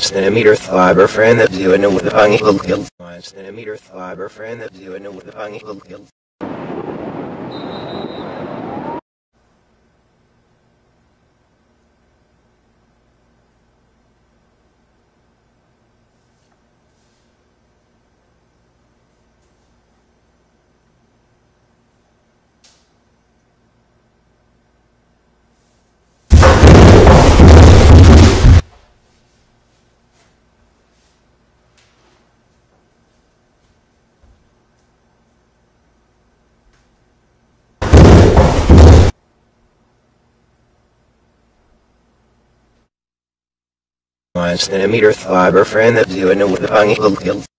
centimeter fiber friend that you know with the pangi hilkil. centimeter fiber friend that you know with the pangi hilkil. centimeter fiber friend that you know with the pangi.